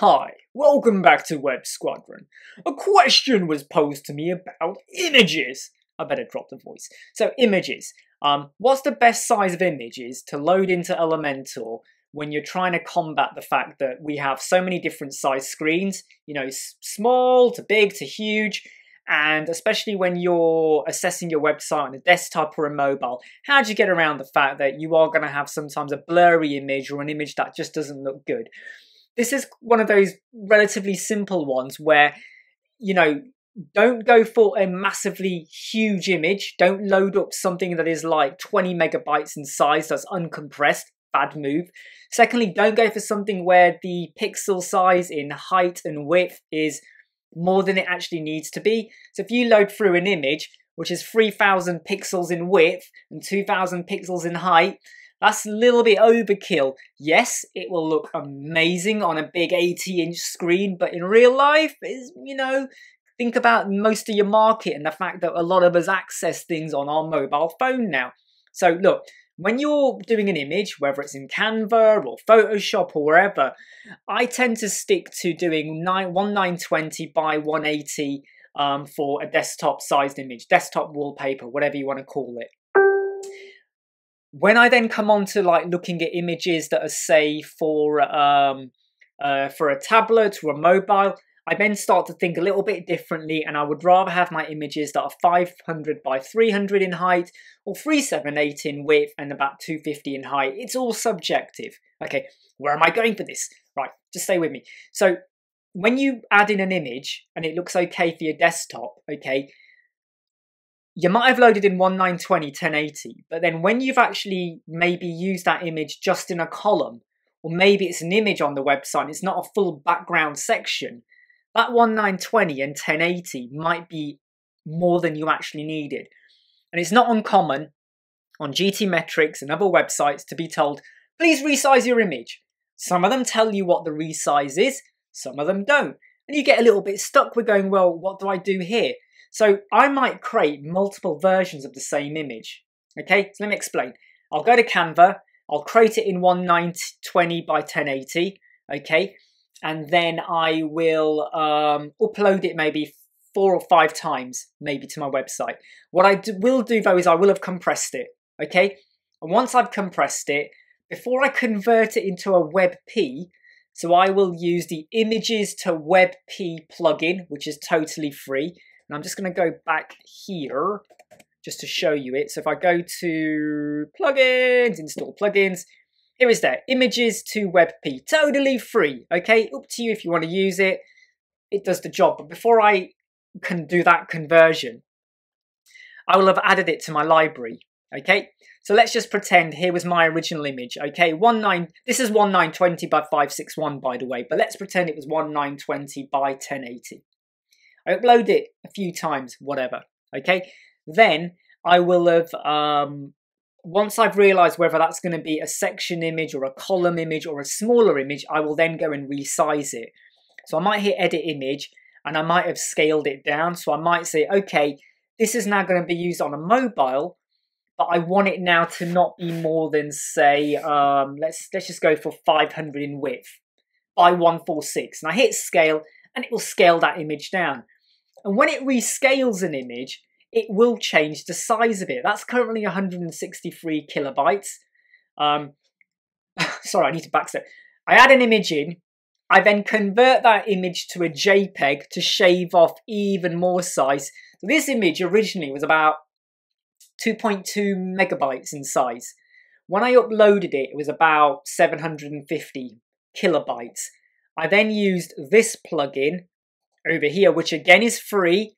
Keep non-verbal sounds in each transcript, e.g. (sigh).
Hi, welcome back to Web Squadron. A question was posed to me about images. I better drop the voice. So, images. Um, what's the best size of images to load into Elementor when you're trying to combat the fact that we have so many different size screens, you know, small to big to huge, and especially when you're assessing your website on a desktop or a mobile, how do you get around the fact that you are going to have sometimes a blurry image or an image that just doesn't look good? This is one of those relatively simple ones where, you know, don't go for a massively huge image. Don't load up something that is like 20 megabytes in size that's uncompressed. Bad move. Secondly, don't go for something where the pixel size in height and width is more than it actually needs to be. So if you load through an image, which is 3000 pixels in width and 2000 pixels in height, that's a little bit overkill. Yes, it will look amazing on a big 80 inch screen, but in real life, is you know, think about most of your market and the fact that a lot of us access things on our mobile phone now. So look, when you're doing an image, whether it's in Canva or Photoshop or wherever, I tend to stick to doing 9, 1920 by 180 um, for a desktop sized image, desktop wallpaper, whatever you want to call it when I then come on to like looking at images that are say for um, uh, for a tablet or a mobile, I then start to think a little bit differently and I would rather have my images that are 500 by 300 in height or 378 in width and about 250 in height. It's all subjective. Okay, where am I going for this? Right, just stay with me. So when you add in an image and it looks okay for your desktop, okay, you might have loaded in 1920 1080 but then when you've actually maybe used that image just in a column or maybe it's an image on the website it's not a full background section that 1920 and 1080 might be more than you actually needed. And it's not uncommon on GTmetrix and other websites to be told please resize your image. Some of them tell you what the resize is some of them don't. And you get a little bit stuck with going well what do I do here so I might create multiple versions of the same image. Okay, so let me explain. I'll go to Canva, I'll create it in 1920 by 1080, okay, and then I will um, upload it maybe four or five times, maybe to my website. What I do, will do though is I will have compressed it, okay, and once I've compressed it, before I convert it into a WebP, so I will use the Images to WebP plugin, which is totally free. And I'm just going to go back here just to show you it. So if I go to plugins, install plugins, here is there, images to WebP, totally free, okay? Up to you if you want to use it. It does the job. But before I can do that conversion, I will have added it to my library, okay? So let's just pretend here was my original image, okay? 19, this is 1920 by 561, by the way, but let's pretend it was 1920 by 1080. I upload it a few times, whatever. Okay, then I will have um, once I've realized whether that's going to be a section image or a column image or a smaller image, I will then go and resize it. So I might hit edit image and I might have scaled it down. So I might say, okay, this is now going to be used on a mobile, but I want it now to not be more than say, um, let's let's just go for 500 in width by 146. And I hit scale and it will scale that image down. And when it rescales an image, it will change the size of it. That's currently 163 kilobytes. Um, (laughs) sorry, I need to backstep. I add an image in, I then convert that image to a JPEG to shave off even more size. So this image originally was about 2.2 megabytes in size. When I uploaded it, it was about 750 kilobytes. I then used this plugin over here, which again is free,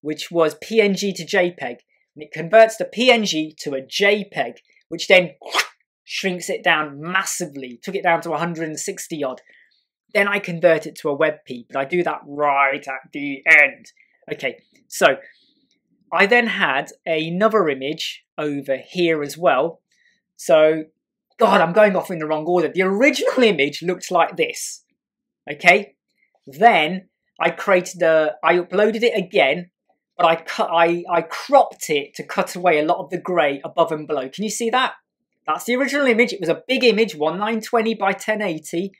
which was PNG to JPEG. And it converts the PNG to a JPEG, which then (coughs) shrinks it down massively, took it down to 160 odd. Then I convert it to a WebP, but I do that right at the end. Okay, so I then had another image over here as well. So, God, I'm going off in the wrong order. The original (laughs) image looked like this. Okay, then I created a, I uploaded it again, but I cut, I, I cropped it to cut away a lot of the grey above and below. Can you see that? That's the original image. It was a big image, 1920 by 1080.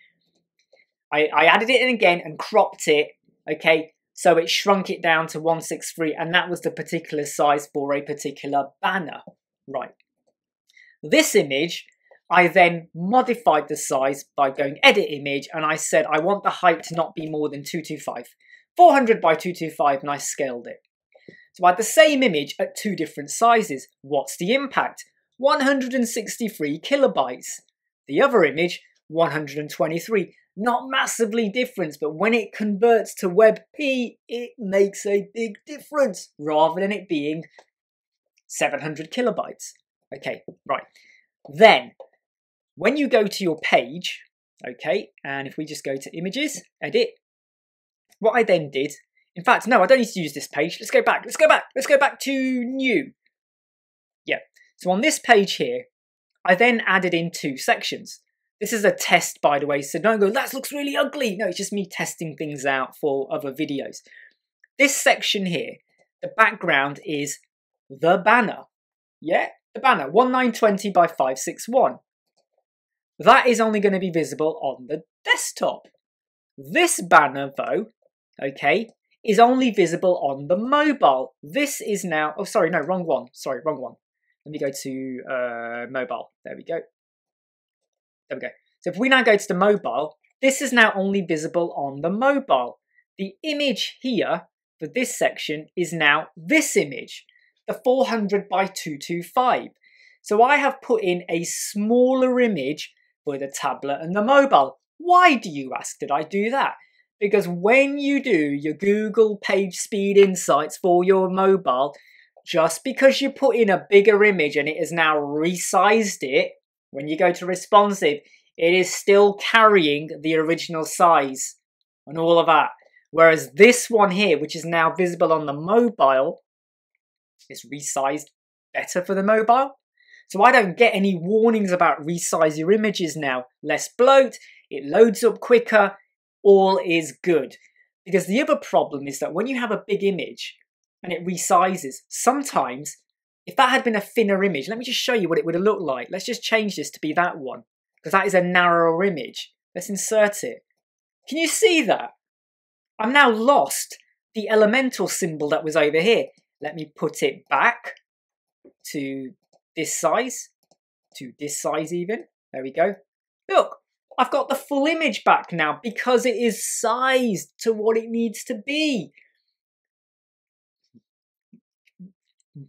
I, I added it in again and cropped it, okay, so it shrunk it down to 163 and that was the particular size for a particular banner. Right. This image, I then modified the size by going edit image and I said I want the height to not be more than 225. 400 by 225 and I scaled it. So I had the same image at two different sizes. What's the impact? 163 kilobytes. The other image, 123. Not massively different, but when it converts to WebP, it makes a big difference rather than it being 700 kilobytes. Okay, right. Then, when you go to your page, okay, and if we just go to images, edit, what I then did, in fact, no, I don't need to use this page. Let's go back, let's go back, let's go back to new. Yeah, so on this page here, I then added in two sections. This is a test, by the way, so don't go, that looks really ugly. No, it's just me testing things out for other videos. This section here, the background is the banner. Yeah, the banner, 1920 by 561. That is only going to be visible on the desktop. This banner, though, okay, is only visible on the mobile. This is now, oh, sorry, no, wrong one. Sorry, wrong one. Let me go to uh, mobile. There we go. There we go. So if we now go to the mobile, this is now only visible on the mobile. The image here for this section is now this image, the 400 by 225. So I have put in a smaller image for the tablet and the mobile. Why do you ask did I do that? Because when you do your Google page speed insights for your mobile, just because you put in a bigger image and it has now resized it, when you go to responsive, it is still carrying the original size and all of that. Whereas this one here, which is now visible on the mobile, is resized better for the mobile. So I don't get any warnings about resize your images now. Less bloat, it loads up quicker, all is good. Because the other problem is that when you have a big image and it resizes, sometimes if that had been a thinner image, let me just show you what it would have looked like. Let's just change this to be that one because that is a narrower image. Let's insert it. Can you see that? I'm now lost the Elementor symbol that was over here. Let me put it back to this size, to this size even. There we go. Look, I've got the full image back now because it is sized to what it needs to be.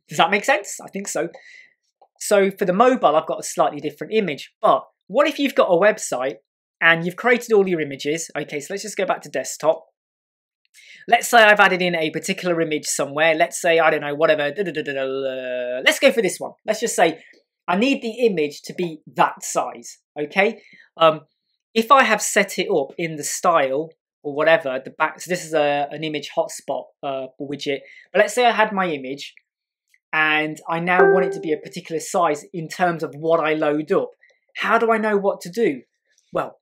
Does that make sense? I think so. So for the mobile, I've got a slightly different image. But what if you've got a website and you've created all your images? Okay, so let's just go back to desktop. Let's say I've added in a particular image somewhere. Let's say, I don't know, whatever. Let's go for this one. Let's just say I need the image to be that size, okay? Um, if I have set it up in the style or whatever, the back, so this is a, an image hotspot uh, widget, but let's say I had my image and I now want it to be a particular size in terms of what I load up. How do I know what to do? Well,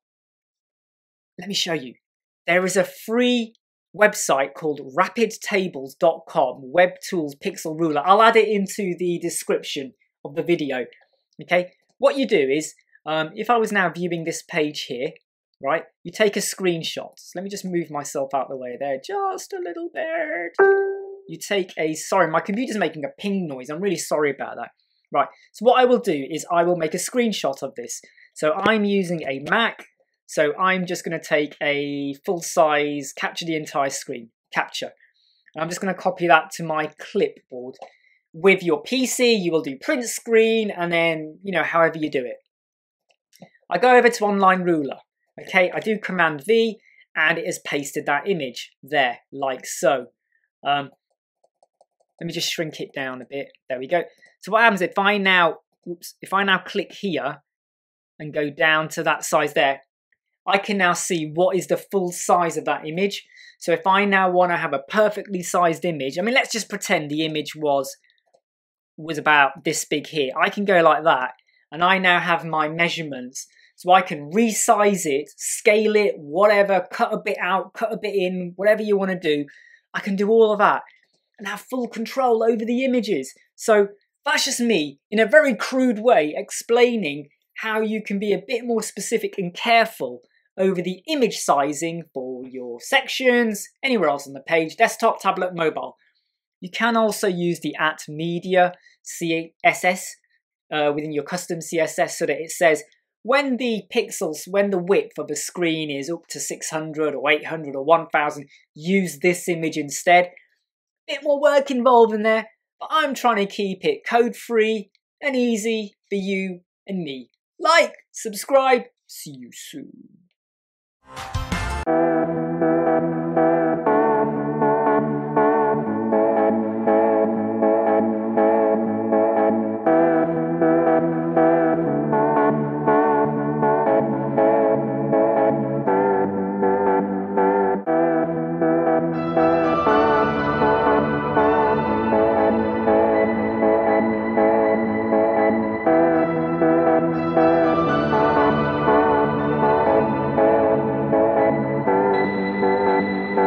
let me show you. There is a free website called rapidtables.com, web tools pixel ruler. I'll add it into the description of the video. Okay, what you do is, um, if I was now viewing this page here, right, you take a screenshot. So let me just move myself out the way there just a little bit you take a, sorry, my computer's making a ping noise. I'm really sorry about that. Right, so what I will do is I will make a screenshot of this. So I'm using a Mac, so I'm just going to take a full size, capture the entire screen, capture. And I'm just going to copy that to my clipboard. With your PC, you will do print screen and then, you know, however you do it. I go over to Online Ruler. Okay, I do Command V and it has pasted that image there, like so. Um, let me just shrink it down a bit. There we go. So what happens if I now, oops, if I now click here and go down to that size there, I can now see what is the full size of that image. So if I now want to have a perfectly sized image, I mean, let's just pretend the image was was about this big here. I can go like that, and I now have my measurements. So I can resize it, scale it, whatever, cut a bit out, cut a bit in, whatever you want to do. I can do all of that and have full control over the images. So that's just me, in a very crude way, explaining how you can be a bit more specific and careful over the image sizing for your sections, anywhere else on the page, desktop, tablet, mobile. You can also use the at media CSS uh, within your custom CSS so that it says when the pixels, when the width of a screen is up to 600 or 800 or 1000, use this image instead. Bit more work involved in there, but I'm trying to keep it code free and easy for you and me. Like, subscribe, see you soon. Bye.